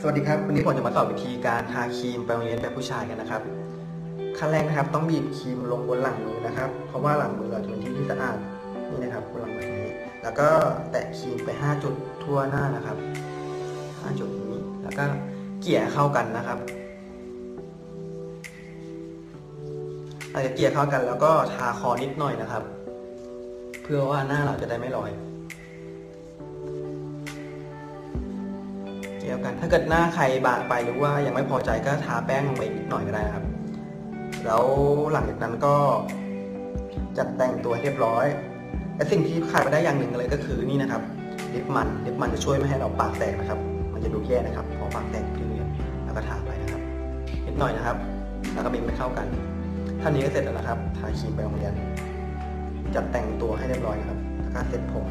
สวัสดีครับวันนี้ผมจะมาสอนวิธีการทาครีมไปโรงเรียนแบบผู้ชายกันนะครับ ขั้นแรกนะครับ ต้องบีบครีมลงบนหลังมือนะครับ เพราะว่าหลังมือเราจะเป็นที่ที่สะอาดนี่นะครับบนหลังมือนี้ แล้วก็แตะครีมไป 5 จุดทั่วหน้านะครับ 5 จุดนี้แล้วก็เกลี่ยเข้ากันนะครับหลังจากเกลี่ยเข้ากันแล้วก็ทาคอนิดหน่อยนะครับ เพื่อว่าหน้าเราจะได้ไม่ลอย เกี่ยวกัน ถ้าเกิดหน้าใครบางไปหรือว่ายังไม่พอใจก็ทาแป้งลงไปนิดหน่อยก็ได้ครับ แล้วหลังจากนั้นก็จัดแต่งตัวให้เรียบร้อยและสิ่งที่ขาดไปได้อย่างหนึ่งเลยก็คือนี่นะครับลิปมันลิปมันจะช่วยไม่ให้เราปากแตกนะครับ มันจะดูแย่นะครับพอปากแตกที่เนี่ยแล้วก็ทาไปนะครับนิดหน่อยนะครับ แล้วก็บีบให้เข้ากันเท่านี้ก็เสร็จแล้วนะครับ ทาครีมไปโรงเรียนจัดแต่งตัวให้เรียบร้อยนะครับแล้วก็เสร็จผม